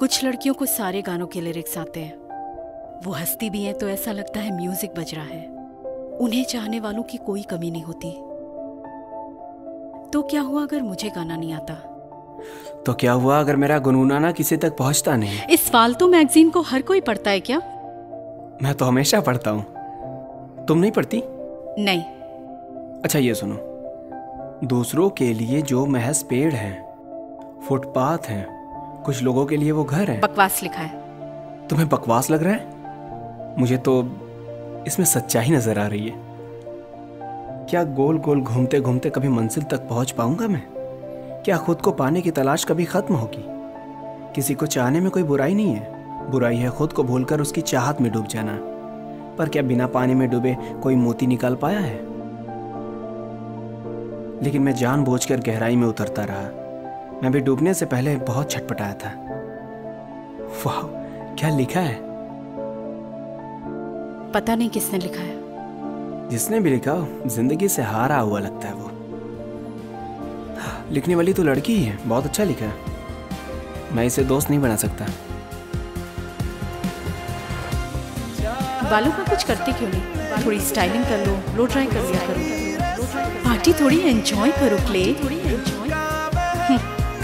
कुछ लड़कियों को सारे गानों के लिरिक्स आते हैं। वो हंसती भी हैं तो ऐसा लगता है म्यूज़िक बज रहा है। उन्हें चाहने वालों की कोई कमी नहीं होती। तो क्या हुआ अगर मुझे गाना नहीं आता? तो क्या हुआ अगर मेरा गुनगुनाना किसी तक पहुँचता नहीं? इस फालतू मैगजीन को हर कोई पढ़ता है क्या? मैं तो हमेशा पढ़ता हूँ। तुम नहीं पढ़ती? नहीं। अच्छा ये सुनो। दूसरों के लिए जो महज पेड़ हैं फुटपाथ हैं कुछ लोगों के लिए वो घर है। बकवास लिखा है। तुम्हें बकवास लग रहा है? मुझे तो इसमें सच्चाई नज़र आ रही है। क्या गोल गोल घूमते घूमते कभी मंजिल तक पहुँच पाऊँगा मैं? क्या खुद को पाने की तलाश कभी खत्म होगी? किसी को चाहने में कोई बुराई नहीं है। बुराई है खुद को भूलकर उसकी चाहत में डूब जाना। पर क्या बिना पानी में डूबे कोई मोती निकाल पाया है? लेकिन मैं जानबूझकर गहराई में उतरता रहा। मैं भी डूबने से पहले बहुत छटपटाया था। वाह क्या लिखा है? पता नहीं किसने लिखा है। जिसने भी लिखा ज़िंदगी से हारा हुआ लगता है वो। लिखने वाली तो लड़की ही है बहुत अच्छा लिखा है। मैं इसे दोस्त नहीं बना सकता। बालों का कुछ करते क्यों नहीं? थोड़ी स्टाइलिंग कर लो लो ट्राई कर लिया करो। पार्टी थोड़ी एंजॉय करो प्ले थोड़ी एंजॉय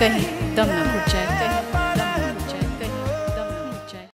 कहीं दम न घुट जाए।